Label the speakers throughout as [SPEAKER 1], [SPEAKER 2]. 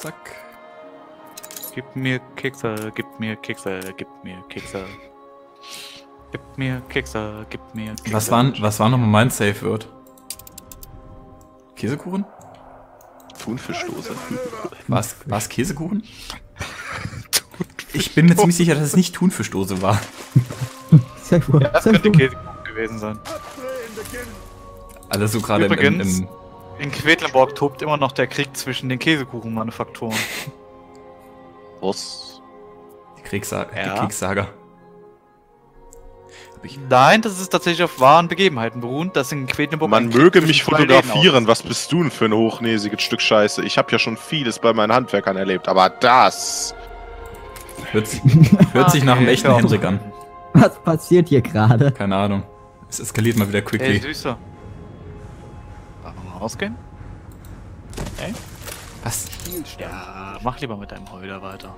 [SPEAKER 1] Zack.
[SPEAKER 2] Gib mir Kekse, gib mir Kekse, gib mir Kekse. Gib mir Kekse, gib mir Kekse.
[SPEAKER 1] Was war, was war nochmal mein Safe Word? Käsekuchen?
[SPEAKER 3] Thunfischdose.
[SPEAKER 1] Was? War es Käsekuchen? Ich bin mir ziemlich sicher, dass es nicht Thunfischdose war.
[SPEAKER 4] Sehr gut.
[SPEAKER 2] Das
[SPEAKER 4] Sehr
[SPEAKER 2] könnte. Käsekuchen gewesen sein.
[SPEAKER 1] Alle so gerade im, im
[SPEAKER 2] In Quedlinburg tobt immer noch der Krieg zwischen den Käsekuchenmanufakturen.
[SPEAKER 3] Was?
[SPEAKER 1] die Kriegssaga.
[SPEAKER 2] Ja.
[SPEAKER 1] Die Kriegssaga.
[SPEAKER 2] Nein, das ist tatsächlich auf wahren Begebenheiten beruhend, dass in Quedlinburg
[SPEAKER 3] Man möge mich fotografieren. Was bist du denn für ein hochnäsiges Stück Scheiße? Ich habe ja schon vieles bei meinen Handwerkern erlebt, aber das.
[SPEAKER 1] hört, sich- hört sich nach einem echten. Hendrik an.
[SPEAKER 4] Was passiert hier gerade?
[SPEAKER 1] Keine Ahnung. Es eskaliert mal wieder
[SPEAKER 2] Ey,
[SPEAKER 1] quickly.
[SPEAKER 2] Süßer. Rausgehen?
[SPEAKER 1] Was?
[SPEAKER 2] Ja, mach lieber mit deinem Heuler weiter.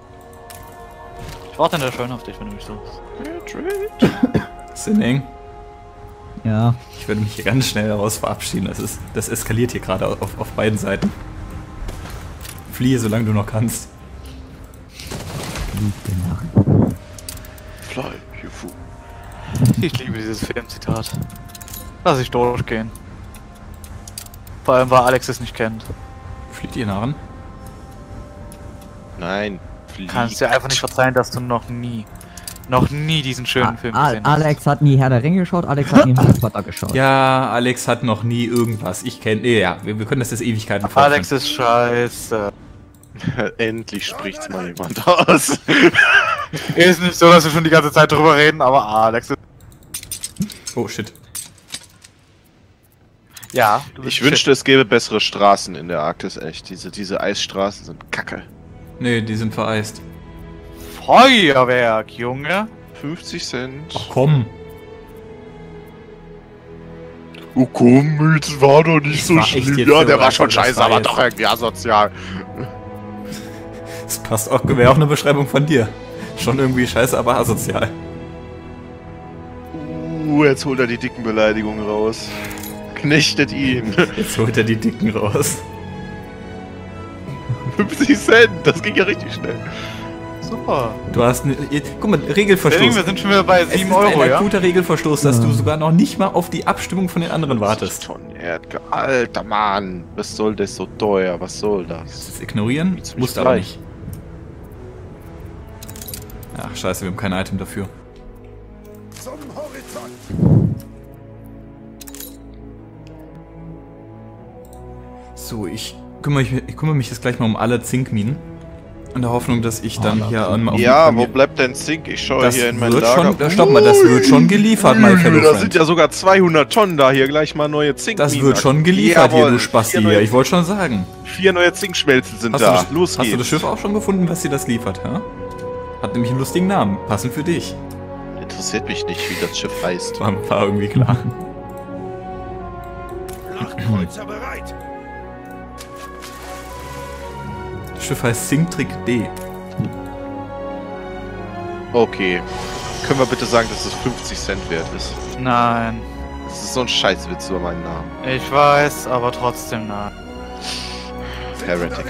[SPEAKER 2] Ich warte in der Schön auf dich, wenn du mich suchst.
[SPEAKER 1] Sinning.
[SPEAKER 4] Ja.
[SPEAKER 1] Ich würde mich hier ganz schnell daraus verabschieden. Das, ist, das eskaliert hier gerade auf, auf beiden Seiten. Fliehe, solange du noch kannst.
[SPEAKER 4] Narren.
[SPEAKER 3] Fly, you fool.
[SPEAKER 2] Ich liebe dieses Filmzitat. Lass ich durchgehen. Vor allem, weil Alex es nicht kennt.
[SPEAKER 1] Flieht ihr Narren?
[SPEAKER 3] Nein, flieg.
[SPEAKER 2] Kannst dir einfach nicht verzeihen, dass du noch nie, noch nie diesen schönen Film
[SPEAKER 4] A-
[SPEAKER 2] gesehen hast.
[SPEAKER 4] Alex hat nie Herr der Ringe geschaut, Alex hat nie Harry Potter geschaut.
[SPEAKER 1] Ja, Alex hat noch nie irgendwas. Ich kenne. Nee, ja, wir, wir können das jetzt Ewigkeiten fortführen.
[SPEAKER 2] Alex ist scheiße.
[SPEAKER 3] Endlich spricht's mal jemand aus.
[SPEAKER 2] Ist nicht so, dass wir schon die ganze Zeit drüber reden, aber Alex ist.
[SPEAKER 1] Oh shit.
[SPEAKER 2] Ja, du bist
[SPEAKER 3] Ich wünschte, es gäbe bessere Straßen in der Arktis, echt. Diese, diese Eisstraßen sind kacke.
[SPEAKER 1] Nee, die sind vereist.
[SPEAKER 2] Feuerwerk, Junge.
[SPEAKER 3] 50 Cent.
[SPEAKER 1] Ach komm.
[SPEAKER 3] Oh komm, jetzt war doch nicht
[SPEAKER 1] so war echt schlimm.
[SPEAKER 3] Ja,
[SPEAKER 1] der
[SPEAKER 3] war schon
[SPEAKER 1] das
[SPEAKER 3] scheiße, aber doch irgendwie asozial.
[SPEAKER 1] Das passt auch, wäre auch eine Beschreibung von dir. Schon irgendwie scheiße, aber asozial.
[SPEAKER 3] Uh, jetzt holt er die dicken Beleidigungen raus. Knechtet ihn.
[SPEAKER 1] Jetzt holt er die Dicken raus.
[SPEAKER 3] 50 Cent, das ging ja richtig schnell.
[SPEAKER 2] Super.
[SPEAKER 1] Du hast eine. Guck mal,
[SPEAKER 2] Deswegen,
[SPEAKER 1] Regelverstoß.
[SPEAKER 2] wir sind schon wieder bei
[SPEAKER 1] Es
[SPEAKER 2] 7
[SPEAKER 1] ist
[SPEAKER 2] Euro,
[SPEAKER 1] ein
[SPEAKER 2] ja?
[SPEAKER 1] akuter Regelverstoß, dass
[SPEAKER 4] Ja.
[SPEAKER 1] du sogar noch nicht mal auf die Abstimmung von den anderen wartest.
[SPEAKER 3] Tonnen Erdgas. Alter Mann, was soll das so teuer? Was soll das?
[SPEAKER 1] Das ignorieren
[SPEAKER 3] Jetzt
[SPEAKER 1] musst aber nicht. Ach scheiße, wir haben kein Item dafür. So, ich kümmere, mich, ich kümmere mich jetzt gleich mal um alle Zinkminen. In der Hoffnung, dass ich dann
[SPEAKER 4] Oh,
[SPEAKER 1] hier an, auf
[SPEAKER 3] Ja, wo bleibt denn Zink? Ich schaue
[SPEAKER 1] das
[SPEAKER 3] hier in mein
[SPEAKER 1] wird
[SPEAKER 3] Lager.
[SPEAKER 1] schon, da, stopp mal, das wird schon geliefert,
[SPEAKER 3] Ui,
[SPEAKER 1] fellow
[SPEAKER 3] Da sind ja sogar 200 Tonnen da. Hier gleich mal neue Zink.
[SPEAKER 1] Das wird schon geliefert hier, du Spasti hier. Ich wollte schon sagen.
[SPEAKER 3] vier neue Zinkschmelzen sind
[SPEAKER 1] Hast,
[SPEAKER 3] da.
[SPEAKER 1] du, das-
[SPEAKER 3] Los
[SPEAKER 1] hast
[SPEAKER 3] geht's.
[SPEAKER 1] du das Schiff auch schon gefunden, was dir das liefert, hä? Hat nämlich einen lustigen Namen. Passend für dich.
[SPEAKER 3] Interessiert mich nicht, wie das Schiff heißt.
[SPEAKER 1] War, war irgendwie klar.
[SPEAKER 5] Nachtkreuzer bereit.
[SPEAKER 1] Schiff heißt Singtrick D.
[SPEAKER 3] Okay. Können wir bitte sagen, dass es 50 Cent wert ist?
[SPEAKER 2] Nein.
[SPEAKER 3] Das ist so ein Scheißwitz über meinen Namen.
[SPEAKER 2] Ich weiß, aber trotzdem nein.
[SPEAKER 3] Heretic.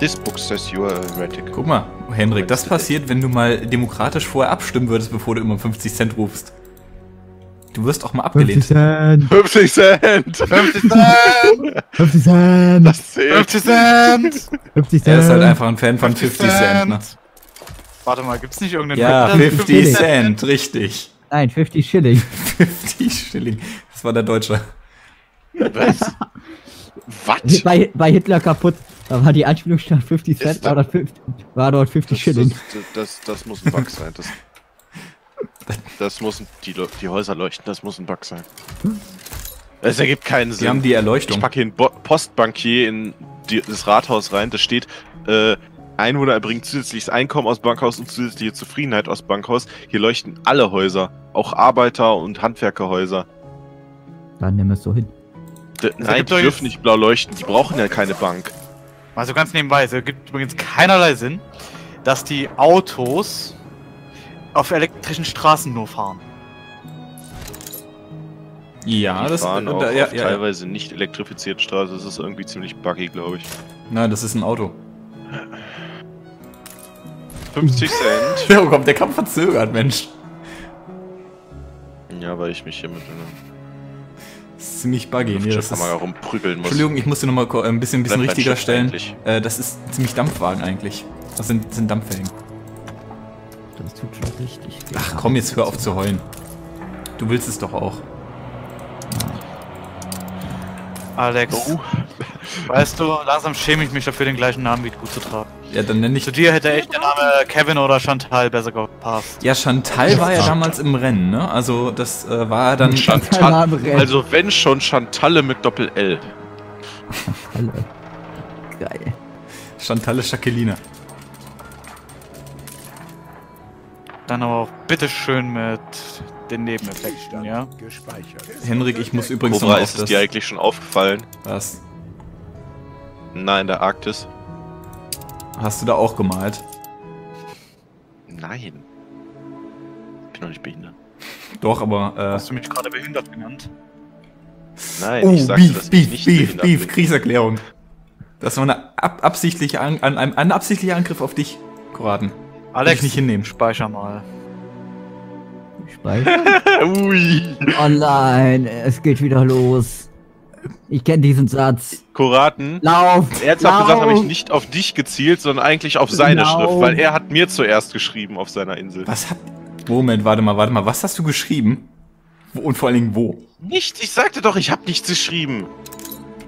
[SPEAKER 3] This book says you are a heretic.
[SPEAKER 1] Guck mal, Hendrik, das passiert, wenn du mal demokratisch vorher abstimmen würdest, bevor du immer 50 Cent rufst. Du wirst auch mal
[SPEAKER 4] 50
[SPEAKER 1] abgelehnt.
[SPEAKER 4] Cent!
[SPEAKER 3] 50 Cent!
[SPEAKER 2] 50 Cent!
[SPEAKER 4] 50 Cent!
[SPEAKER 3] Das zählt.
[SPEAKER 2] 50 Cent!
[SPEAKER 4] 50 Cent!
[SPEAKER 1] Er ist halt einfach ein Fan von 50 Cent, ne?
[SPEAKER 2] Warte mal, gibt's nicht irgendeinen
[SPEAKER 1] Ja,
[SPEAKER 2] Rap, der
[SPEAKER 1] 50 Cent, richtig.
[SPEAKER 4] Nein, 50 Schilling.
[SPEAKER 1] 50 Schilling. Das war der Deutsche.
[SPEAKER 3] Was? Was?
[SPEAKER 4] Bei, bei Hitler kaputt. Da war die Anspielung statt 50 Cent, war dort 50, war dort 50
[SPEAKER 3] Das,
[SPEAKER 4] Schilling.
[SPEAKER 3] das, das, das muss ein Bug sein. Das, das muss ein, die, die Häuser leuchten, das muss ein Bug sein. Es ergibt keinen
[SPEAKER 1] Die
[SPEAKER 3] Sinn.
[SPEAKER 1] haben die
[SPEAKER 3] ich
[SPEAKER 1] Erleuchtung.
[SPEAKER 3] packe hier einen Bo Postbankier in die, das Rathaus rein, da steht, äh, Einwohner erbringen zusätzliches Einkommen aus Bankhaus und zusätzliche Zufriedenheit aus Bankhaus. Hier leuchten alle Häuser, auch Arbeiter- und Handwerkerhäuser.
[SPEAKER 4] Dann nimm es so hin.
[SPEAKER 3] D nein,
[SPEAKER 2] gibt
[SPEAKER 3] die
[SPEAKER 2] doch
[SPEAKER 3] dürfen nicht blau leuchten, die brauchen ja keine Bank.
[SPEAKER 2] Also ganz nebenbei, es ergibt übrigens keinerlei Sinn, dass die Autos auf elektrischen Straßen nur fahren.
[SPEAKER 1] Ja,
[SPEAKER 3] Die
[SPEAKER 1] das,
[SPEAKER 3] fahren auch
[SPEAKER 1] da, ja,
[SPEAKER 3] auf
[SPEAKER 1] ja, ja.
[SPEAKER 3] teilweise nicht elektrifizierten Straßen. Das ist irgendwie ziemlich buggy, glaube ich.
[SPEAKER 1] Nein, das ist ein Auto.
[SPEAKER 3] 50 Cent.
[SPEAKER 1] Ja, kommt der Kampf verzögert, Mensch.
[SPEAKER 3] Ja, weil ich mich hier mit
[SPEAKER 1] Das ist ziemlich buggy. Nee, das ist,
[SPEAKER 3] rumprügeln muss.
[SPEAKER 1] Entschuldigung, ich muss dir nochmal ein bisschen, bisschen
[SPEAKER 3] Bleibt mein
[SPEAKER 1] richtiger stellen. Äh, das ist ziemlich Dampfwagen eigentlich. Das sind, sind Dampfwägen.
[SPEAKER 4] Das tut schon richtig weh.
[SPEAKER 1] Ach komm, jetzt hör auf zu heulen. Du willst es doch auch.
[SPEAKER 2] Alex,
[SPEAKER 3] Oh,
[SPEAKER 2] weißt du, langsam schäme ich mich dafür, den gleichen Namen wie du zu tragen.
[SPEAKER 1] Ja, dann nenne ich.
[SPEAKER 2] Zu dir hätte echt der Name Kevin oder Chantal besser gepasst.
[SPEAKER 1] Ja, Chantal war ja damals im Rennen, ne? Also, das äh, war dann.
[SPEAKER 3] Chantal.
[SPEAKER 4] Name rennt.
[SPEAKER 3] Also wenn schon Chantalle mit Doppel-L.
[SPEAKER 4] Alle. Geil.
[SPEAKER 1] Chantalle Jacqueline.
[SPEAKER 2] Dann aber auch bitteschön mit den Nebeneffekten, ja?
[SPEAKER 5] Gespeichert.
[SPEAKER 1] Henrik, ich muss übrigens
[SPEAKER 3] Cobra,
[SPEAKER 1] noch
[SPEAKER 3] ist es
[SPEAKER 1] das.
[SPEAKER 3] dir eigentlich schon aufgefallen?
[SPEAKER 1] Was?
[SPEAKER 3] Nein, der Arktis.
[SPEAKER 1] Hast du da auch gemalt?
[SPEAKER 3] Nein. Ich bin doch nicht behindert.
[SPEAKER 1] Doch, aber. Äh,
[SPEAKER 2] Hast du mich gerade behindert genannt?
[SPEAKER 3] Nein,
[SPEAKER 1] oh,
[SPEAKER 3] ich sagte, dass
[SPEAKER 1] Beef,
[SPEAKER 3] ich
[SPEAKER 1] Beef,
[SPEAKER 3] nicht
[SPEAKER 1] Beef, Beef,
[SPEAKER 3] bin.
[SPEAKER 1] Kriegserklärung. Das war eine ab absichtliche an, an, ein, ein absichtlicher Angriff auf dich, Koraten.
[SPEAKER 2] Alex,
[SPEAKER 1] ich nicht hinnehmen.
[SPEAKER 2] speicher mal.
[SPEAKER 4] Speicher.
[SPEAKER 3] Ui.
[SPEAKER 4] Oh nein, es geht wieder los. Ich kenne diesen Satz.
[SPEAKER 3] Koraten.
[SPEAKER 4] Lauf!
[SPEAKER 3] Ernsthaft
[SPEAKER 4] lauf!
[SPEAKER 3] gesagt habe ich nicht auf dich gezielt, sondern eigentlich auf seine
[SPEAKER 4] Genau.
[SPEAKER 3] Schrift, weil er hat mir zuerst geschrieben auf seiner Insel.
[SPEAKER 1] Was hat. Moment, warte mal, warte mal. Was hast du geschrieben? Wo, und vor allen Dingen wo?
[SPEAKER 3] Nichts, ich sagte doch, ich habe nichts geschrieben.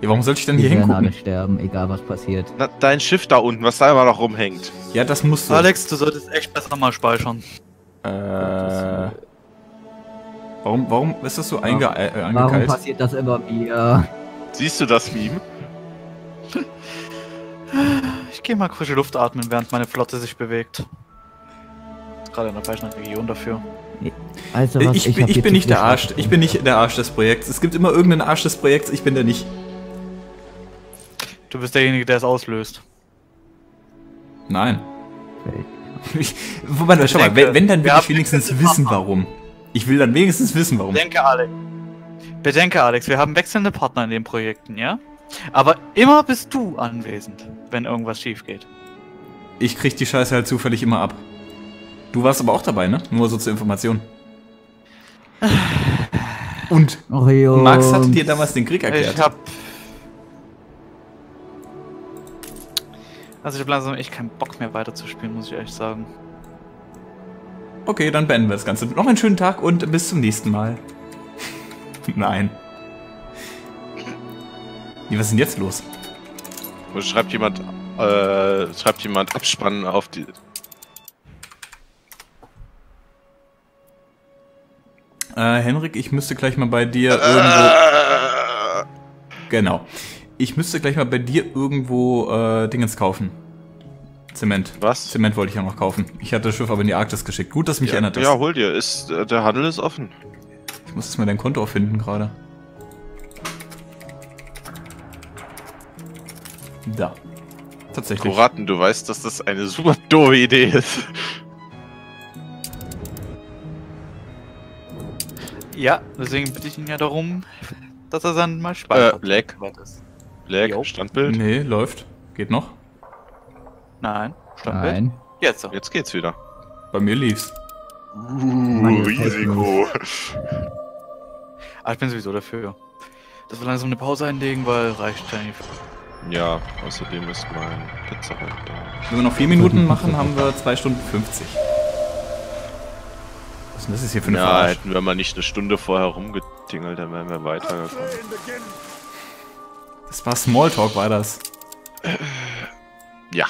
[SPEAKER 1] Ja, warum sollte ich denn
[SPEAKER 4] Wir
[SPEAKER 1] hier
[SPEAKER 4] werden alle
[SPEAKER 1] hingucken?
[SPEAKER 4] sterben, egal was passiert.
[SPEAKER 3] Na, dein Schiff da unten, was da immer noch rumhängt.
[SPEAKER 1] Ja, das musst du.
[SPEAKER 2] Alex, du solltest echt besser mal speichern.
[SPEAKER 1] Äh. Warum, warum ist das so einge äh,
[SPEAKER 4] Warum
[SPEAKER 1] angekeilt?
[SPEAKER 4] passiert das immer mir?
[SPEAKER 3] Siehst du das Meme?
[SPEAKER 2] Ich gehe mal frische Luft atmen, während meine Flotte sich bewegt. Ist Gerade in der falschen Region dafür.
[SPEAKER 4] Also was,
[SPEAKER 1] Ich, bin, ich
[SPEAKER 4] hier
[SPEAKER 1] bin nicht der Arsch. Ich bin nicht der Arsch des Projekts. Es gibt immer irgendeinen Arsch des Projekts. Ich bin der nicht.
[SPEAKER 2] Du bist derjenige, der es auslöst.
[SPEAKER 1] Nein. Ich, wobei, schau mal, wenn, wenn dann will ich wenigstens wissen,
[SPEAKER 2] Partner.
[SPEAKER 1] warum. Ich will dann wenigstens wissen, warum.
[SPEAKER 2] Bedenke, Alex. Bedenke, Alex, wir haben wechselnde Partner in den Projekten, ja? Aber immer bist du anwesend, wenn irgendwas schief geht.
[SPEAKER 1] Ich krieg die Scheiße halt zufällig immer ab. Du warst aber auch dabei, ne? Nur so zur Information. Und. Max hatte dir damals den Krieg erklärt.
[SPEAKER 2] Ich hab. Also ich hab langsam echt keinen Bock mehr weiterzuspielen, muss ich ehrlich sagen.
[SPEAKER 1] Okay, dann beenden wir das Ganze. Noch einen schönen Tag und bis zum nächsten Mal. Nein. Wie, was ist denn jetzt los?
[SPEAKER 3] Schreibt jemand, äh, schreibt jemand Abspannen auf die.
[SPEAKER 1] Äh, Henrik, ich müsste gleich mal bei dir irgendwo.
[SPEAKER 3] Äh,
[SPEAKER 1] Genau. Ich müsste gleich mal bei dir irgendwo äh, Dingens kaufen. Zement.
[SPEAKER 3] was?
[SPEAKER 1] Zement wollte ich ja noch kaufen. Ich hatte das Schiff aber in die Arktis geschickt. Gut, dass mich
[SPEAKER 3] Ja,
[SPEAKER 1] erinnert hast.
[SPEAKER 3] ja, hol dir. Ist, äh, der Handel ist offen.
[SPEAKER 1] Ich muss jetzt mal dein Konto auffinden gerade. Da. Tatsächlich.
[SPEAKER 3] Koraten, du weißt, dass das eine super doofe Idee ist.
[SPEAKER 2] Ja, deswegen bitte ich ihn ja darum, dass er dann mal
[SPEAKER 3] Äh,
[SPEAKER 2] speichert.
[SPEAKER 3] Black,
[SPEAKER 2] ist.
[SPEAKER 3] Black,
[SPEAKER 2] Jo.
[SPEAKER 3] Standbild.
[SPEAKER 1] Nee, läuft. Geht noch.
[SPEAKER 2] Nein, Standbild.
[SPEAKER 4] Nein.
[SPEAKER 2] Jetzt so.
[SPEAKER 3] Jetzt geht's wieder.
[SPEAKER 1] Bei mir lief's.
[SPEAKER 3] Uh, Risiko.
[SPEAKER 2] Ah, ich bin sowieso dafür. Dass wir langsam eine Pause einlegen, weil reicht ja nicht.
[SPEAKER 3] Ja, außerdem ist mein Pizza halt da.
[SPEAKER 1] Wenn wir noch vier Minuten machen, haben wir 2 Stunden 50. Was ist denn das jetzt hier für eine
[SPEAKER 3] Ja,
[SPEAKER 1] Verarsch?
[SPEAKER 3] hätten wir mal nicht eine Stunde vorher rumgetingelt, dann wären wir weitergekommen.
[SPEAKER 1] Das war Smalltalk, war das.
[SPEAKER 3] Ja.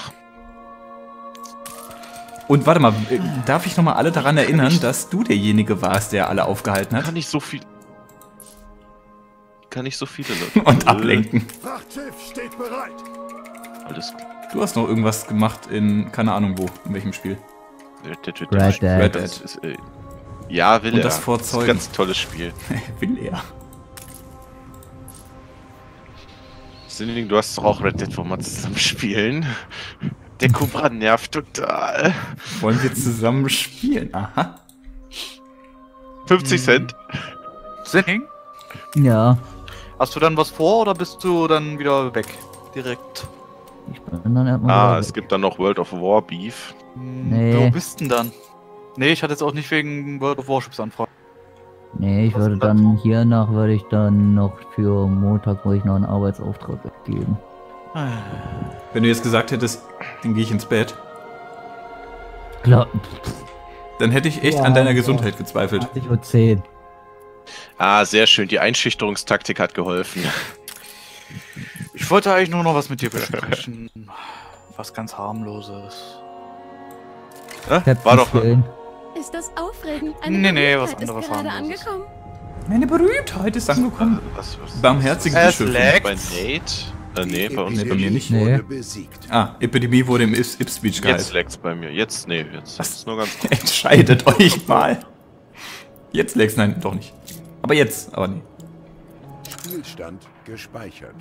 [SPEAKER 1] Und warte mal, äh, darf ich nochmal alle daran erinnern, dass du derjenige warst, der alle aufgehalten hat?
[SPEAKER 3] Kann nicht so viel. Kann nicht so viele Leute.
[SPEAKER 1] Und ablenken.
[SPEAKER 5] Bereit.
[SPEAKER 3] Alles klar.
[SPEAKER 1] Du hast noch irgendwas gemacht in, keine Ahnung wo, in welchem Spiel.
[SPEAKER 3] Red Dead
[SPEAKER 4] Red Dead.
[SPEAKER 1] Red
[SPEAKER 3] Das
[SPEAKER 1] Dead.
[SPEAKER 3] ist, äh, ja, will
[SPEAKER 1] Und
[SPEAKER 3] er.
[SPEAKER 1] das vor
[SPEAKER 3] ist ein ganz tolles Spiel.
[SPEAKER 1] Will er.
[SPEAKER 3] Sinning, du hast doch auch Red Dead, wo wir zusammen spielen. Der Cobra nervt total.
[SPEAKER 1] Wollen wir zusammen spielen? Aha.
[SPEAKER 3] 50 Cent.
[SPEAKER 2] Sinning?
[SPEAKER 4] Ja,
[SPEAKER 2] Hast du dann was vor oder bist du dann wieder weg? Direkt.
[SPEAKER 4] ich bin dann erstmal.
[SPEAKER 3] Ah, es
[SPEAKER 4] weg.
[SPEAKER 3] gibt dann noch World of War Beef.
[SPEAKER 2] Hm,
[SPEAKER 4] Nee.
[SPEAKER 2] Wo bist denn dann? Nee, ich hatte jetzt auch nicht wegen World of Warships anfragen.
[SPEAKER 4] Nee, ich
[SPEAKER 2] Was
[SPEAKER 4] würde dann hiernach würde ich dann noch für Montag würde ich noch einen Arbeitsauftrag weggeben.
[SPEAKER 1] Wenn du jetzt gesagt hättest, dann gehe ich ins Bett,
[SPEAKER 4] Klar,
[SPEAKER 1] dann hätte ich echt
[SPEAKER 4] Ja,
[SPEAKER 1] an deiner
[SPEAKER 4] ja.
[SPEAKER 1] Gesundheit gezweifelt.
[SPEAKER 4] 20.10 Uhr.
[SPEAKER 3] Ah, sehr schön. Die Einschüchterungstaktik hat geholfen.
[SPEAKER 2] Ich wollte eigentlich nur noch was mit dir besprechen. was ganz harmloses.
[SPEAKER 3] Äh? War doch.
[SPEAKER 4] Skillen.
[SPEAKER 6] Ist das aufregend? Eine
[SPEAKER 2] Nee, nee, was
[SPEAKER 6] ist
[SPEAKER 2] anderes
[SPEAKER 6] gerade
[SPEAKER 2] harmloses.
[SPEAKER 6] angekommen.
[SPEAKER 1] Meine Berühmtheit ist angekommen.
[SPEAKER 3] Was, was?
[SPEAKER 1] Barmherzige
[SPEAKER 2] Es
[SPEAKER 1] Bischöfe.
[SPEAKER 2] lag-
[SPEAKER 3] Bei Nate? Äh, nee, bei uns.
[SPEAKER 1] Nee, bei mir nicht.
[SPEAKER 4] Nee.
[SPEAKER 1] Ah, Epidemie wurde im Ips- Ipswich
[SPEAKER 3] Jetzt
[SPEAKER 1] gehalten.
[SPEAKER 3] lag's bei mir. Jetzt, nee, jetzt
[SPEAKER 1] Was?
[SPEAKER 3] ist nur ganz
[SPEAKER 1] Entscheidet euch mal. Jetzt leg's, nein, doch nicht. Aber jetzt, aber nee.
[SPEAKER 5] Spielstand gespeichert.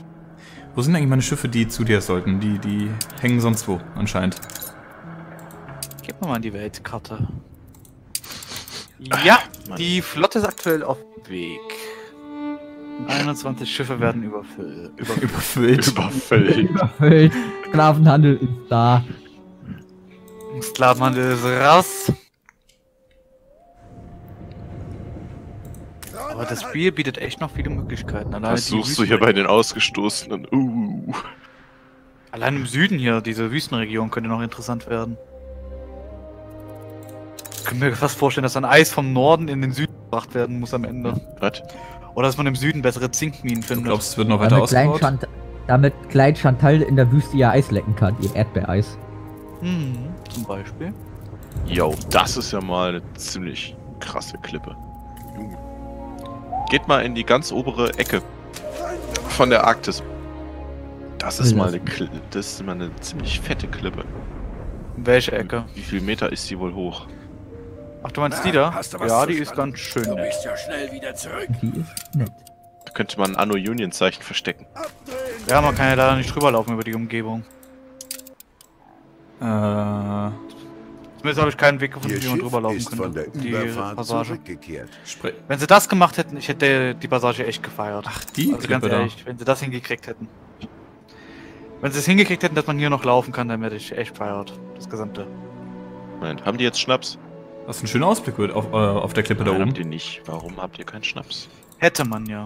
[SPEAKER 1] Wo sind eigentlich meine Schiffe, die zu dir sollten? Die, die hängen sonst wo, anscheinend.
[SPEAKER 2] Gib mir mal die Weltkarte. Ja, die Flotte ist aktuell auf dem Weg. 21 Schiffe werden überfüllt. Über
[SPEAKER 1] Überfüllt.
[SPEAKER 3] überfüllt.
[SPEAKER 4] Überfüllt. Sklavenhandel ist da.
[SPEAKER 2] Sklavenhandel ist raus. Aber das Spiel bietet echt noch viele Möglichkeiten. Allein,
[SPEAKER 3] Was
[SPEAKER 2] die
[SPEAKER 3] suchst du hier bei den Ausgestoßenen? Uh.
[SPEAKER 2] Allein im Süden hier, diese Wüstenregion könnte noch interessant werden. Ich könnte mir fast vorstellen, dass dann Eis vom Norden in den Süden gebracht werden muss am Ende.
[SPEAKER 3] Was?
[SPEAKER 2] Oder dass man im Süden bessere Zinkminen
[SPEAKER 1] Du
[SPEAKER 2] findet.
[SPEAKER 1] glaubst, es wird noch weiter
[SPEAKER 4] Damit Klein,
[SPEAKER 1] ausgebaut?
[SPEAKER 4] Chant damit Klein Chantal in der Wüste ja Eis lecken kann, ihr Erdbeereis.
[SPEAKER 2] Hm, zum Beispiel.
[SPEAKER 3] Yo, das ist ja mal eine ziemlich krasse Klippe. Junge. Geht mal in die ganz obere Ecke von der Arktis. Das ist mal eine, Kli das ist mal eine ziemlich fette Klippe.
[SPEAKER 2] Welche Ecke?
[SPEAKER 3] Wie viel Meter ist sie wohl hoch?
[SPEAKER 2] Ach, du meinst die da?
[SPEAKER 5] Hast du was
[SPEAKER 2] Ja, die ist ganz schön
[SPEAKER 5] Du
[SPEAKER 2] nett.
[SPEAKER 5] bist ja schnell wieder zurück.
[SPEAKER 4] Die ist nett.
[SPEAKER 3] Da könnte man ein Anno Union Zeichen verstecken.
[SPEAKER 5] Abdrehen.
[SPEAKER 2] Ja, man kann ja leider nicht drüber laufen über die Umgebung.
[SPEAKER 1] Äh,
[SPEAKER 2] Zumindest habe ich keinen Weg gefunden, wie man drüber laufen könnte. Die Passage.
[SPEAKER 1] spre
[SPEAKER 2] Wenn sie das gemacht hätten, ich hätte die Passage echt gefeiert.
[SPEAKER 1] Ach, die
[SPEAKER 2] also ganz
[SPEAKER 1] Klippe da.
[SPEAKER 2] ehrlich, wenn sie das hingekriegt hätten. Wenn sie es hingekriegt hätten, dass man hier noch laufen kann, dann hätte ich echt feiert. Das gesamte.
[SPEAKER 3] Moment, haben die jetzt Schnaps?
[SPEAKER 1] Hast einen schönen Ausblick wird auf, äh, auf der Klippe da
[SPEAKER 3] Nein,
[SPEAKER 1] oben.
[SPEAKER 3] habt ihr nicht. Warum habt ihr keinen Schnaps?
[SPEAKER 2] Hätte man ja.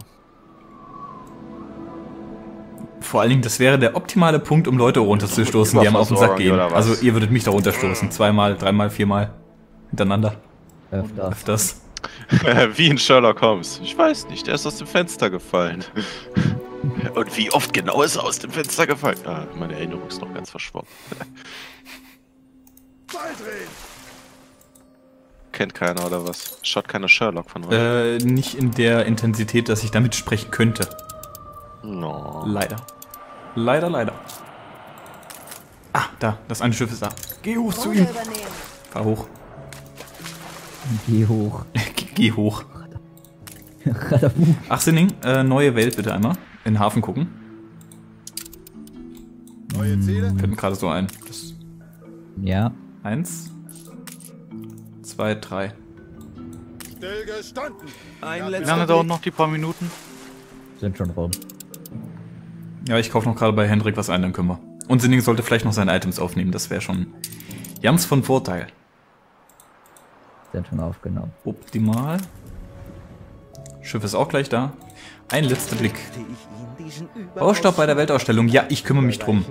[SPEAKER 1] Vor allen Dingen, das wäre der optimale Punkt, um Leute runterzustoßen, die einem auf den Sack gehen.
[SPEAKER 3] was?
[SPEAKER 1] Also ihr würdet mich da runterstoßen. Zweimal, dreimal, viermal. Hintereinander.
[SPEAKER 4] Öfter.
[SPEAKER 1] Öfters.
[SPEAKER 3] wie in Sherlock Holmes. Ich weiß nicht, er ist aus dem Fenster gefallen. Und wie oft genau ist er aus dem Fenster gefallen? Ah, meine Erinnerung ist noch ganz verschwommen.
[SPEAKER 5] Beidrehen.
[SPEAKER 3] Kennt keiner oder was? Schaut keiner Sherlock von euch?
[SPEAKER 1] Äh, nicht in der Intensität, dass ich damit sprechen könnte.
[SPEAKER 3] no.
[SPEAKER 1] Leider. Leider, leider. Ah, da. Das eine Schiff ist da. Geh hoch zu ihm. Fahr hoch.
[SPEAKER 4] Geh hoch.
[SPEAKER 1] Geh hoch. Ach, Sinning, äh, neue Welt bitte einmal. In den Hafen gucken.
[SPEAKER 5] Neue Ziele?
[SPEAKER 1] Fällt mir gerade so ein. Das
[SPEAKER 4] ja.
[SPEAKER 1] eins, zwei, drei.
[SPEAKER 2] Wie lange dauern
[SPEAKER 5] Blick.
[SPEAKER 2] noch die paar Minuten?
[SPEAKER 4] Sind schon rum.
[SPEAKER 1] Ja, ich kaufe noch gerade bei Hendrik was ein, dann können wir. Und Sinning sollte vielleicht noch seine Items aufnehmen, das wäre schon ganz von Vorteil.
[SPEAKER 4] Sind schon aufgenommen.
[SPEAKER 1] Optimal. Schiff ist auch gleich da. Ein letzter Blick. Baustau bei der Weltausstellung. Ja, ich kümmere mich drum.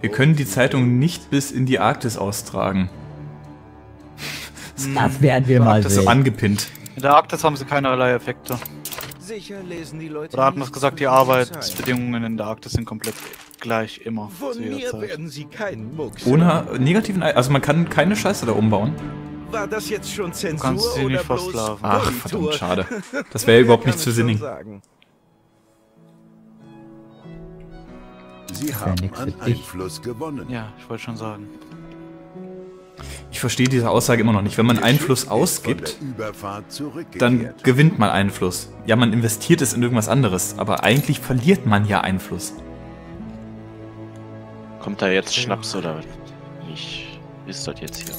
[SPEAKER 1] Wir können die Zeitung nicht bis in die Arktis austragen.
[SPEAKER 4] Das werden wir mal
[SPEAKER 1] Das ist
[SPEAKER 4] sehen.
[SPEAKER 1] angepinnt.
[SPEAKER 2] In der Arktis haben sie keinerlei Effekte.
[SPEAKER 7] Sicher lesen die Leute.
[SPEAKER 2] Oder hat man
[SPEAKER 7] nicht
[SPEAKER 2] gesagt, die
[SPEAKER 7] so.
[SPEAKER 2] Arbeitsbedingungen in der Arktis sind komplett gleich immer.
[SPEAKER 7] Von
[SPEAKER 2] zu jeder
[SPEAKER 7] mir
[SPEAKER 2] Zeit.
[SPEAKER 7] werden sie keinen Mucks.
[SPEAKER 1] Ohne negativen... Ei- Also man kann keine Scheiße da umbauen.
[SPEAKER 7] War das jetzt schon Zensur
[SPEAKER 2] kannst sie
[SPEAKER 7] oder
[SPEAKER 2] nicht
[SPEAKER 7] bloß
[SPEAKER 2] versklaven.
[SPEAKER 1] Ach, verdammt, schade. Das wäre überhaupt
[SPEAKER 7] Wer
[SPEAKER 1] nicht zu
[SPEAKER 7] es
[SPEAKER 1] sinnig.
[SPEAKER 5] Sie
[SPEAKER 4] ja
[SPEAKER 5] haben an. Einfluss gewonnen.
[SPEAKER 2] Ja, ich wollte schon sagen.
[SPEAKER 1] Ich verstehe diese Aussage immer noch nicht. Wenn man Einfluss ausgibt, dann gewinnt man Einfluss. Ja, man investiert es in irgendwas anderes, aber eigentlich verliert man ja Einfluss.
[SPEAKER 3] Kommt da jetzt Schnaps oder nicht? Ist das jetzt hier?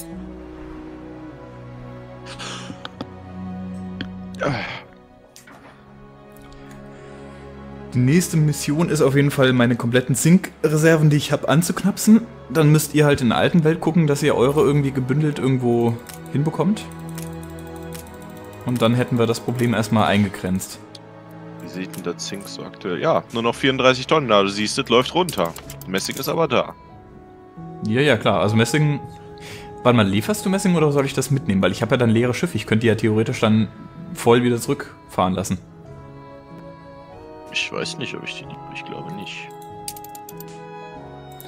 [SPEAKER 1] Die nächste Mission ist auf jeden Fall, meine kompletten Zink-Reserven, die ich habe, anzuknapsen. Dann müsst ihr halt in der alten Welt gucken, dass ihr eure irgendwie gebündelt irgendwo hinbekommt. Und dann hätten wir das Problem erstmal eingegrenzt.
[SPEAKER 3] Wie sieht denn der Zink so aktuell? Ja, nur noch 34 Tonnen. da. du siehst, es läuft runter. Messing ist aber da.
[SPEAKER 1] Ja, ja, klar. Also Messing... Warte mal, lieferst du Messing oder soll ich das mitnehmen? Weil ich habe ja dann leere Schiffe. Ich könnte die ja theoretisch dann voll wieder zurückfahren lassen.
[SPEAKER 3] Ich weiß nicht, ob ich die liebe. Ich glaube nicht.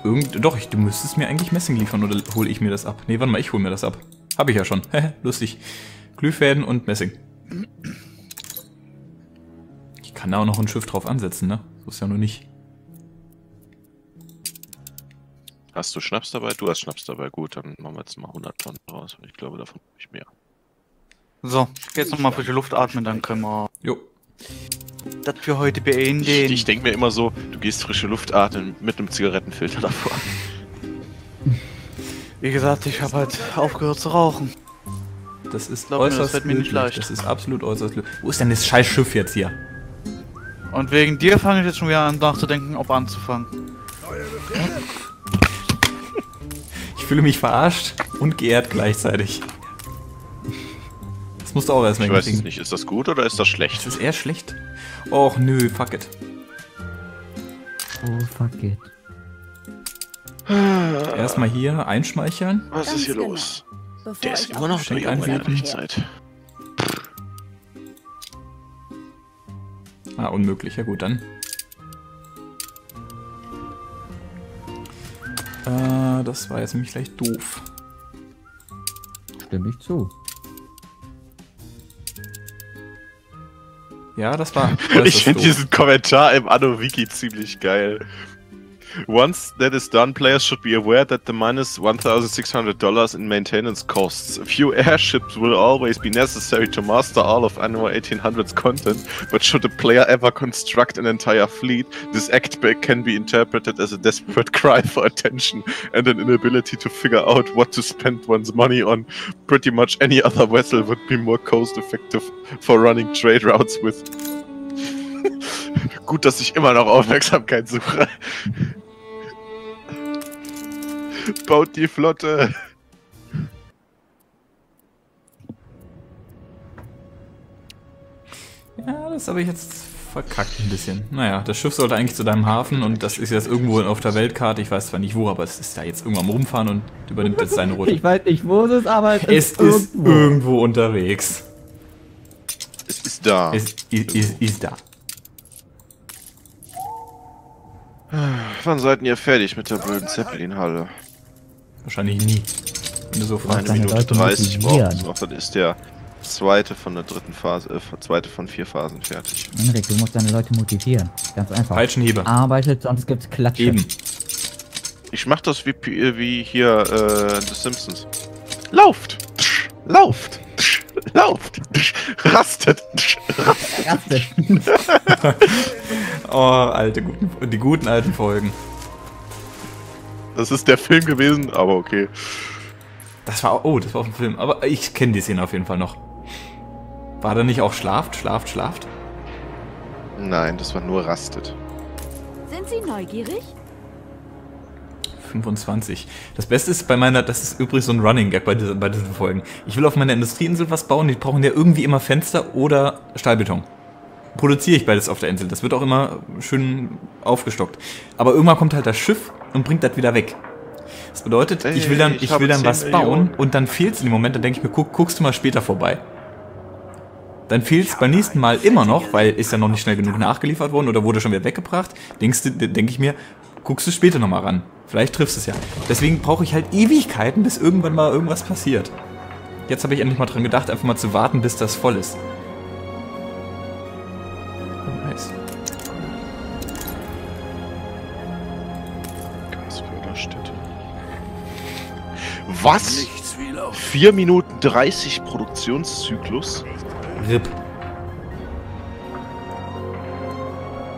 [SPEAKER 1] Irgend, doch, ich, du müsstest mir eigentlich Messing liefern oder hole ich mir das ab? Nee, warte mal, ich hole mir das ab. Habe ich ja schon. Lustig. Glühfäden und Messing. Ich kann da auch noch ein Schiff drauf ansetzen, ne? So ist ja nur nicht.
[SPEAKER 3] Hast du Schnaps dabei? Du hast Schnaps dabei. Gut, dann machen wir jetzt mal 100 Tonnen raus. Ich glaube, davon habe ich mehr.
[SPEAKER 2] So, jetzt nochmal frische Luft atmen, dann können wir
[SPEAKER 1] Jo.
[SPEAKER 2] Das für heute beenden.
[SPEAKER 3] Ich, ich denke mir immer so, du gehst frische Luft atmen mit einem Zigarettenfilter davor.
[SPEAKER 2] Wie gesagt, ich habe halt aufgehört zu rauchen.
[SPEAKER 1] Das ist
[SPEAKER 2] Glaub mir, das
[SPEAKER 1] äußerst
[SPEAKER 2] wird mir nicht leicht.
[SPEAKER 1] Das ist absolut äußerst löblich. Wo ist denn das scheiß Schiff jetzt hier?
[SPEAKER 2] Und wegen dir fange ich jetzt schon wieder an nachzudenken, ob anzufangen.
[SPEAKER 1] Ich fühle mich verarscht und geehrt gleichzeitig. Das musst du auch erstmal
[SPEAKER 3] Ich weiß es nicht. Ist das gut oder ist das schlecht?
[SPEAKER 1] Das ist eher schlecht. Och nö, fuck it.
[SPEAKER 4] Oh, fuck it.
[SPEAKER 1] Erstmal hier einschmeicheln.
[SPEAKER 3] Was
[SPEAKER 6] Ganz
[SPEAKER 3] ist hier
[SPEAKER 6] genau.
[SPEAKER 3] los?
[SPEAKER 6] Bevor
[SPEAKER 3] Der ist immer noch der hat
[SPEAKER 1] einfügen.
[SPEAKER 3] nicht Zeit.
[SPEAKER 1] Ah, unmöglich. Ja gut, dann. Äh, das war jetzt nämlich gleich doof.
[SPEAKER 4] Stimme ich zu.
[SPEAKER 1] Ja, das war.
[SPEAKER 3] Ich finde diesen Kommentar im Anno-Wiki ziemlich geil. Once that is done, players should be aware that the minus $1,600 in maintenance costs. A few airships will always be necessary to master all of Anno 1800's content, but should a player ever construct an entire fleet, this act can be interpreted as a desperate cry for attention and an inability to figure out what to spend one's money on. Pretty much any other vessel would be more cost effective for running trade routes with. Gut, dass ich immer noch Aufmerksamkeit suche. Baut die Flotte.
[SPEAKER 1] Ja, das habe ich jetzt verkackt ein bisschen. Naja, das Schiff sollte eigentlich zu deinem Hafen und das ist jetzt irgendwo auf der Weltkarte. Ich weiß zwar nicht wo, aber es ist da jetzt irgendwo am Rumfahren und übernimmt jetzt seine Route.
[SPEAKER 4] Ich weiß nicht, wo es ist, aber es,
[SPEAKER 1] Es
[SPEAKER 4] ist
[SPEAKER 1] ist
[SPEAKER 4] irgendwo.
[SPEAKER 1] irgendwo unterwegs.
[SPEAKER 3] Es ist da.
[SPEAKER 1] Es ist, ist, ist da.
[SPEAKER 3] Wann seid ihr fertig mit der blöden Zeppelin-Halle?
[SPEAKER 1] Wahrscheinlich nie. Wenn du so
[SPEAKER 3] Eine
[SPEAKER 1] fragst.
[SPEAKER 4] deine
[SPEAKER 3] Minute
[SPEAKER 4] Leute
[SPEAKER 3] 30
[SPEAKER 4] motivieren.
[SPEAKER 3] braucht es noch. Dann ist der zweite von der dritten Phase, äh, zweite von vier Phasen fertig.
[SPEAKER 4] Henrik, du musst deine Leute motivieren. Ganz einfach.
[SPEAKER 1] Peitschenheber.
[SPEAKER 4] Arbeitet, sonst gibt's Klatsche.
[SPEAKER 1] Eben.
[SPEAKER 3] Ich mach das wie, P- äh, wie hier äh, The Simpsons. Lauft! Tsch, Lauft! Tsch, Lauft! Tsch, Rastet! Tsch, rastet.
[SPEAKER 4] Raste.
[SPEAKER 1] Oh, alte guten, die guten alten Folgen.
[SPEAKER 3] Das ist der Film gewesen, aber okay.
[SPEAKER 1] Das war, oh, das war auf dem Film. Aber ich kenne die Szene auf jeden Fall noch. War da nicht auch schlaft, schlaft, schlaft?
[SPEAKER 3] Nein, das war nur rastet.
[SPEAKER 6] Sind Sie neugierig?
[SPEAKER 1] 25. Das Beste ist bei meiner, das ist übrigens so ein Running Gag bei diesen, bei diesen Folgen. Ich will auf meiner Industrieinsel was bauen, die brauchen ja irgendwie immer Fenster oder Stahlbeton. Produziere ich beides auf der Insel. Das wird auch immer schön aufgestockt. Aber irgendwann kommt halt das Schiff und bringt das wieder weg. Das bedeutet, ich will dann,
[SPEAKER 3] ich
[SPEAKER 1] ich will dann
[SPEAKER 3] 10
[SPEAKER 1] was bauen
[SPEAKER 3] Millionen.
[SPEAKER 1] und dann fehlt es in dem Moment, dann denke ich mir, guck, guckst du mal später vorbei. Dann fehlt es beim nächsten Mal immer noch, weil ist ja noch nicht schnell genug nachgeliefert worden oder wurde schon wieder weggebracht. Denkst du, denke ich mir, guckst du später nochmal ran. Vielleicht triffst du es ja. Deswegen brauche ich halt Ewigkeiten, bis irgendwann mal irgendwas passiert. Jetzt habe ich endlich mal dran gedacht, einfach mal zu warten, bis das voll ist.
[SPEAKER 3] Was?
[SPEAKER 5] Nichts wie Lauf.
[SPEAKER 3] 4 Minuten 30 Produktionszyklus?
[SPEAKER 1] RIP.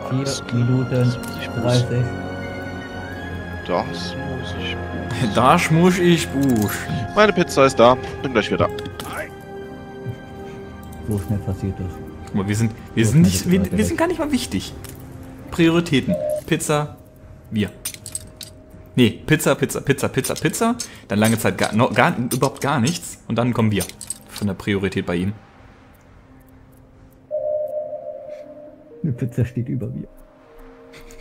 [SPEAKER 4] Vier Minuten
[SPEAKER 3] Ich muss,
[SPEAKER 4] 30.
[SPEAKER 3] das muss ich.
[SPEAKER 1] Da schmusch ich buschen.
[SPEAKER 3] Meine Pizza ist da. Bin gleich wieder da.
[SPEAKER 4] So schnell passiert das.
[SPEAKER 1] Guck mal, wir sind, wir
[SPEAKER 4] So
[SPEAKER 1] sind nicht, wir, wir sind gar nicht mal wichtig. Prioritäten. Pizza, wir. Nee, Pizza, Pizza, Pizza, Pizza, Pizza. Dann lange Zeit gar, no, gar, überhaupt gar nichts. Und dann kommen wir. Von der Priorität bei ihm.
[SPEAKER 4] Eine Pizza steht über mir.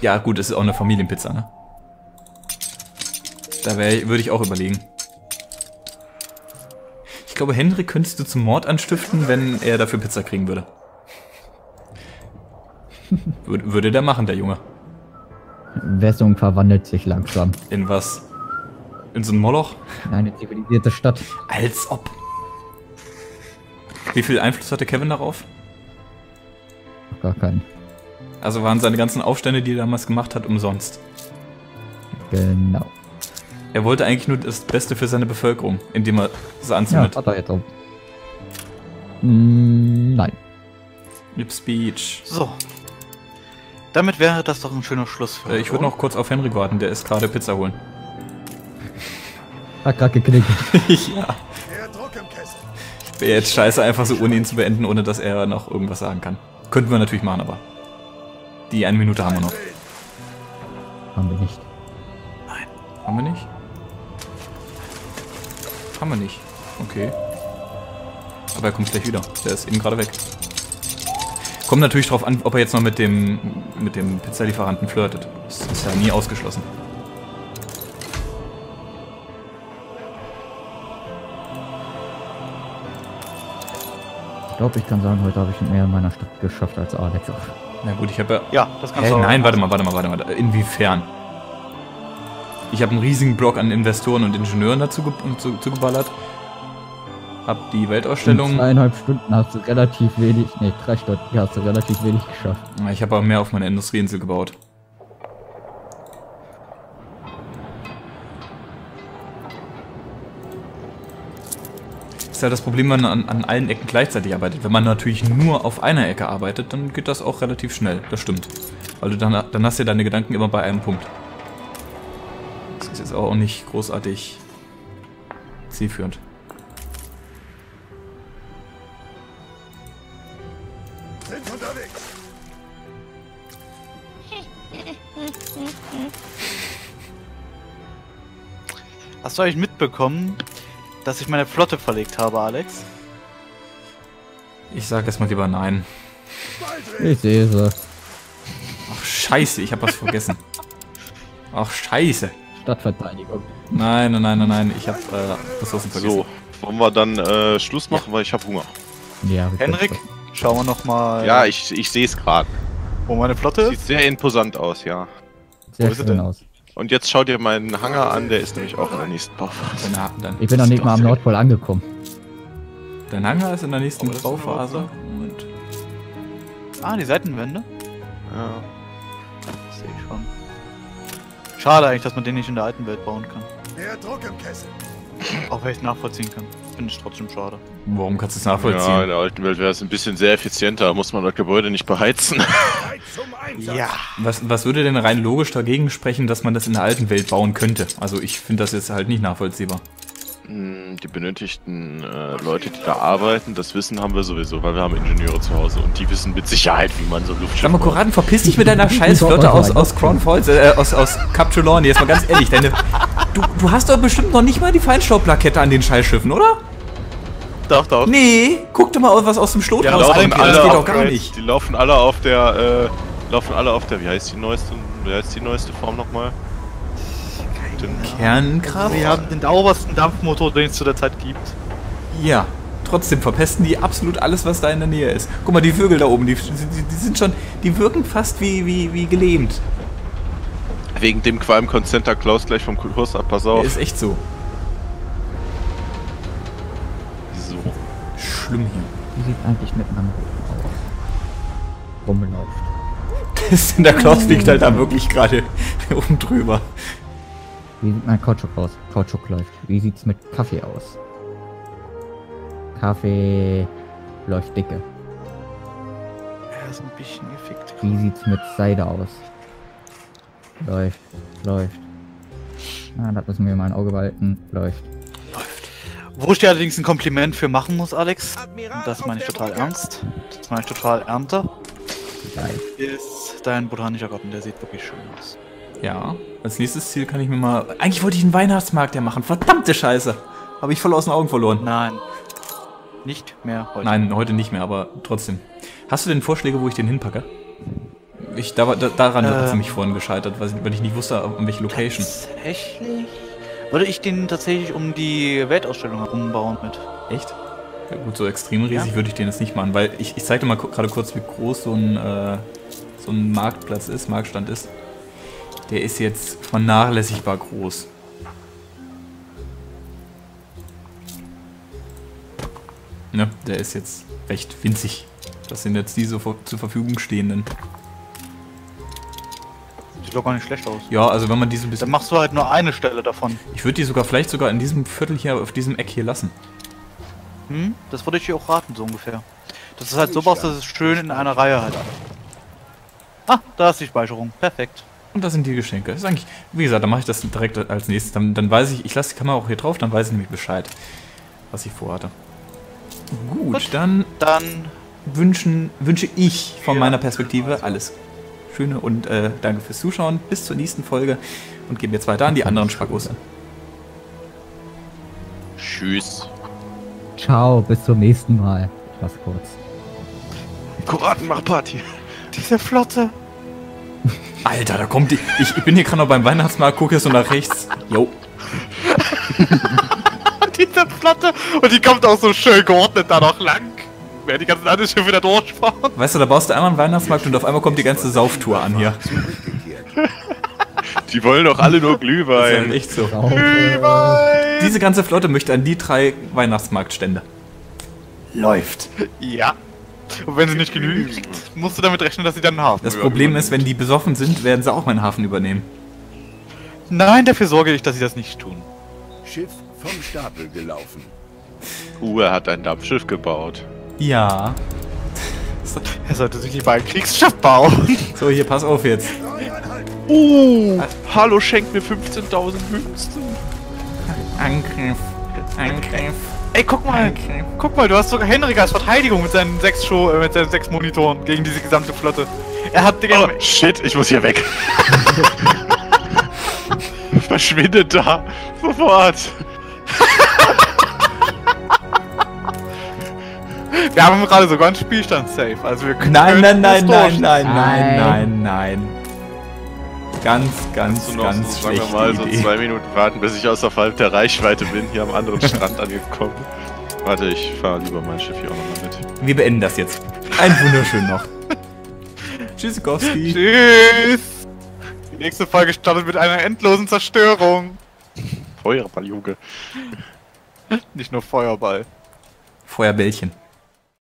[SPEAKER 1] Ja, gut, es ist auch eine Familienpizza, ne? Da würde ich auch überlegen. Ich glaube, Henrik könntest du zum Mord anstiften, wenn er dafür Pizza kriegen. Würde, würde der machen, der Junge.
[SPEAKER 4] Wessung verwandelt sich langsam.
[SPEAKER 1] In was? In so ein Moloch?
[SPEAKER 4] in eine zivilisierte Stadt.
[SPEAKER 1] Als ob. Wie viel Einfluss hatte Kevin darauf?
[SPEAKER 4] Gar keinen.
[SPEAKER 1] Also waren seine ganzen Aufstände, die er damals gemacht hat, umsonst.
[SPEAKER 4] Genau.
[SPEAKER 1] Er wollte eigentlich nur das Beste für seine Bevölkerung, indem er sie
[SPEAKER 4] Ja,
[SPEAKER 1] anzündet.
[SPEAKER 4] hat er jetzt auch. Mm, nein.
[SPEAKER 1] Lip Speech.
[SPEAKER 2] So. Damit wäre das doch ein schöner Schluss für
[SPEAKER 1] Äh, ich würde noch kurz auf Henrik warten, der ist gerade Pizza holen.
[SPEAKER 4] Hat gerade geknickt.
[SPEAKER 1] ja. Wäre jetzt scheiße, einfach so ohne ihn zu beenden, ohne dass er noch irgendwas sagen kann. Könnten wir natürlich machen, aber. Die eine Minute haben wir noch.
[SPEAKER 4] Haben wir nicht.
[SPEAKER 1] Haben wir nicht? Haben wir nicht. Okay. Aber er kommt gleich wieder. Der ist eben gerade weg. Kommt natürlich drauf an, ob er jetzt noch mit dem mit dem Pizzalieferanten flirtet. Das ist ja nie ausgeschlossen.
[SPEAKER 4] Ich glaube, ich kann sagen, heute habe ich mehr in meiner Stadt geschafft als Alex.
[SPEAKER 1] Na gut, ich habe ja
[SPEAKER 2] Ja, das kannst
[SPEAKER 1] Hä,
[SPEAKER 2] du auch
[SPEAKER 1] nein, warte mal, warte mal, warte mal. Inwiefern? Ich habe einen riesigen Block an Investoren und Ingenieuren dazu ge zu, zugeballert. Hab die
[SPEAKER 4] In
[SPEAKER 1] Weltausstellung.
[SPEAKER 4] zweieinhalb Stunden hast du relativ wenig, nee, drei Stunden hast du relativ wenig geschafft.
[SPEAKER 1] Ich habe aber mehr auf meine Industrieinsel gebaut. ist ja das Problem, wenn man an, an allen Ecken gleichzeitig arbeitet. Wenn man natürlich nur auf einer Ecke arbeitet, dann geht das auch relativ schnell. Das stimmt. Weil du dann, dann hast du ja deine Gedanken immer bei einem Punkt. Das ist jetzt auch nicht großartig zielführend.
[SPEAKER 2] Hast du eigentlich mitbekommen, dass ich meine Flotte verlegt habe, Alex?
[SPEAKER 1] Ich sag erstmal lieber nein.
[SPEAKER 4] Ich sehe sie.
[SPEAKER 1] Ach, scheiße, ich hab was vergessen. Ach, scheiße.
[SPEAKER 4] Stadtverteidigung.
[SPEAKER 1] Nein, nein, nein, nein, nein, ich hab äh, Ressourcen vergessen.
[SPEAKER 3] So, wollen wir dann äh, Schluss machen, weil ich habe Hunger.
[SPEAKER 4] Ja,
[SPEAKER 2] Henrik, schauen wir nochmal,
[SPEAKER 3] Ja, ich, ich sehe es gerade.
[SPEAKER 2] wo meine Flotte
[SPEAKER 3] Sieht
[SPEAKER 2] ist.
[SPEAKER 3] sehr imposant aus, ja.
[SPEAKER 4] Sehr
[SPEAKER 2] Wo
[SPEAKER 4] schön
[SPEAKER 2] denn?
[SPEAKER 4] aus.
[SPEAKER 3] Und jetzt schau dir meinen Hangar an, der ist nämlich auch in der nächsten Bauphase.
[SPEAKER 1] Ha- dein,
[SPEAKER 4] Ich bin noch nicht mal am Nordpol angekommen.
[SPEAKER 1] dein Hangar ist in der nächsten
[SPEAKER 2] in
[SPEAKER 1] Bauphase. Moment.
[SPEAKER 2] Ah, die Seitenwände?
[SPEAKER 3] Ja.
[SPEAKER 2] Das sehe ich schon. Schade eigentlich, dass man den nicht in der alten Welt bauen kann.
[SPEAKER 5] Der Druck im Kessel.
[SPEAKER 2] Auch wenn ich nachvollziehen kann. Finde ich trotzdem schade.
[SPEAKER 1] Warum kannst du es
[SPEAKER 3] ja, in
[SPEAKER 1] nachvollziehen?
[SPEAKER 3] der alten Welt wäre es ein bisschen sehr effizienter, muss man das Gebäude nicht beheizen.
[SPEAKER 5] Einsatz.
[SPEAKER 1] was, was würde denn rein logisch dagegen sprechen, dass man das in der alten Welt bauen könnte? Also ich finde das jetzt halt nicht nachvollziehbar.
[SPEAKER 3] Die benötigten äh, Leute, die da arbeiten, das Wissen haben wir sowieso, weil wir haben Ingenieure zu Hause und die wissen mit Sicherheit, wie man so Luftschiff
[SPEAKER 1] Sag mal. Koraden, verpiss dich mit deiner Scheißflotte aus, aus Crown Falls, äh, aus, aus Cap Trelawney. Jetzt mal ganz ehrlich, deine, du, du hast doch bestimmt noch nicht mal die Feinstaubplakette an den Scheißschiffen, oder?
[SPEAKER 2] Doch, doch.
[SPEAKER 1] Nee, guck dir mal, was aus dem Schlot
[SPEAKER 2] Ja,
[SPEAKER 3] Die
[SPEAKER 1] rauskommt. Das
[SPEAKER 3] alle
[SPEAKER 1] geht
[SPEAKER 3] auf,
[SPEAKER 1] doch gar nicht.
[SPEAKER 3] die laufen alle auf der, äh, laufen alle auf der, wie heißt die neueste, wie heißt die neueste Form nochmal? Den,
[SPEAKER 1] Kernkraft?
[SPEAKER 2] Sie haben den saubersten Dampfmotor, den es zu der Zeit gibt.
[SPEAKER 1] Ja. Trotzdem verpesten die absolut alles, was da in der Nähe ist. Guck mal, die Vögel da oben, die, die, die sind schon, die wirken fast wie, wie, wie gelähmt.
[SPEAKER 3] wegen dem Qualm kommt Santa Claus gleich vom Kurs ab, pass auf.
[SPEAKER 1] Ist echt so.
[SPEAKER 3] So.
[SPEAKER 1] Schlimm hier.
[SPEAKER 4] Wie sieht eigentlich mit aus? Rumläuft.
[SPEAKER 1] Der Klaus liegt halt da wirklich gerade oben drüber.
[SPEAKER 4] Wie sieht mein Kautschuk aus? Kautschuk läuft. Wie sieht's mit Kaffee aus? Kaffee läuft dicke.
[SPEAKER 2] Er ist ein bisschen gefickt.
[SPEAKER 4] Wie sieht's mit Seide aus? Läuft, läuft. Ah, das müssen wir mal ein Auge behalten. Läuft.
[SPEAKER 2] Wo ich dir allerdings ein Kompliment für machen muss, Alex, und das meine ich total ernst, das meine ich total
[SPEAKER 4] Geil.
[SPEAKER 2] Hier ist dein botanischer Garten, der sieht wirklich schön aus.
[SPEAKER 1] Ja, als nächstes Ziel kann ich mir mal... Eigentlich wollte ich einen Weihnachtsmarkt ja machen. Verdammte Scheiße. Habe ich voll aus den Augen verloren.
[SPEAKER 2] Nein. Nicht mehr heute.
[SPEAKER 1] Nein, heute nicht mehr, aber trotzdem. Hast du denn Vorschläge, wo ich den hinpacke? Ich, da, war- da, daran hat es mich vorhin gescheitert, weil, weil ich nicht wusste, an welche Location.
[SPEAKER 2] Tatsächlich? Würde ich den tatsächlich um die Weltausstellung herumbauen mit.
[SPEAKER 1] Echt? Ja, gut, so extrem riesig
[SPEAKER 2] Ja.
[SPEAKER 1] würde ich den jetzt nicht machen, weil ich, ich zeig dir mal gerade kurz, wie groß so ein, äh, so ein Marktplatz ist, Marktstand ist. Der ist jetzt vernachlässigbar groß. Ne, der ist jetzt recht winzig. Das sind jetzt die so zur Verfügung stehenden.
[SPEAKER 2] Sieht doch gar nicht schlecht aus.
[SPEAKER 1] Ja, also wenn man die so ein
[SPEAKER 2] Dann
[SPEAKER 1] bisschen...
[SPEAKER 2] machst du halt nur eine Stelle davon.
[SPEAKER 1] Ich würde die sogar vielleicht sogar in diesem Viertel hier, auf diesem Eck hier lassen.
[SPEAKER 2] Hm? Das würde ich dir auch raten, so ungefähr. Das ist halt so baust, dass es schön in einer Reihe halt. Ah, da ist die Speicherung. Perfekt.
[SPEAKER 1] Und da sind die Geschenke. Das ist eigentlich, wie gesagt, dann mache ich das direkt als nächstes. Dann, dann weiß ich, ich lasse die Kamera auch hier drauf, dann weiß ich nämlich Bescheid, was ich vorhatte. Gut,
[SPEAKER 2] Gut.
[SPEAKER 1] dann
[SPEAKER 2] Dann
[SPEAKER 1] wünschen, wünsche ich von meiner Perspektive alles Schöne und äh, danke fürs Zuschauen. Bis zur nächsten Folge und geben jetzt weiter an die anderen Spackos.
[SPEAKER 3] Tschüss.
[SPEAKER 4] Ciao, bis zum nächsten Mal. Was kurz.
[SPEAKER 3] Piraten, mach Party.
[SPEAKER 2] diese Flotte.
[SPEAKER 1] Alter, da kommt die. Ich, ich bin hier gerade noch beim Weihnachtsmarkt, gucke so nach rechts. Jo.
[SPEAKER 2] diese Flotte. Und die kommt auch so schön geordnet da noch lang. Wer die ganzen anderen Schiffe da durchfahren.
[SPEAKER 1] Weißt du, da baust du einmal einen Weihnachtsmarkt und auf einmal kommt die ganze Sauftour an hier.
[SPEAKER 3] Die wollen doch alle nur
[SPEAKER 1] Das ist ja
[SPEAKER 3] Glühwein.
[SPEAKER 1] echt so.
[SPEAKER 4] Sauber.
[SPEAKER 1] Diese ganze Flotte möchte an die drei Weihnachtsmarktstände. Läuft.
[SPEAKER 2] Ja. Und wenn sie nicht genügt, musst du damit rechnen, dass sie dann einen Hafen
[SPEAKER 1] Das Problem ist, wenn die besoffen sind, werden sie auch meinen Hafen übernehmen.
[SPEAKER 2] Nein, dafür sorge ich, dass sie das nicht tun.
[SPEAKER 5] Schiff vom Stapel gelaufen.
[SPEAKER 3] Uh, er hat ein Dampfschiff gebaut.
[SPEAKER 1] Ja.
[SPEAKER 2] Er sollte sich lieber ein Kriegsschiff bauen.
[SPEAKER 1] So, hier, pass auf jetzt.
[SPEAKER 3] Uh, hallo, schenkt mir 15.000 Münzen.
[SPEAKER 1] Angriff. Angriff.
[SPEAKER 2] Ey, guck mal. Guck mal, du hast sogar Henrik als Verteidigung mit seinen sechs Show, äh, mit seinen sechs Monitoren gegen diese gesamte Flotte. Er hat Digga,
[SPEAKER 3] Oh, shit, ich muss hier weg. Verschwindet da. Sofort.
[SPEAKER 2] wir haben gerade sogar einen Spielstand safe. Also wir können
[SPEAKER 1] Nein, nein, nein, nein, nein, nein,
[SPEAKER 4] Nein.
[SPEAKER 1] nein, nein. Ganz, ganz,
[SPEAKER 3] du noch
[SPEAKER 1] ganz
[SPEAKER 3] so,
[SPEAKER 1] schlechte
[SPEAKER 3] mal, so
[SPEAKER 1] Idee.
[SPEAKER 3] zwei Minuten warten, bis ich außerhalb der Reichweite bin, hier am anderen Strand angekommen. Warte, ich fahre lieber mein Schiff hier auch nochmal mit.
[SPEAKER 1] Wir beenden das jetzt. Ein wunderschön noch. Tschüssikowski.
[SPEAKER 2] Tschüss. Die nächste Folge startet mit einer endlosen Zerstörung.
[SPEAKER 3] Feuerball, Junge.
[SPEAKER 2] Nicht nur Feuerball.
[SPEAKER 1] Feuerbällchen.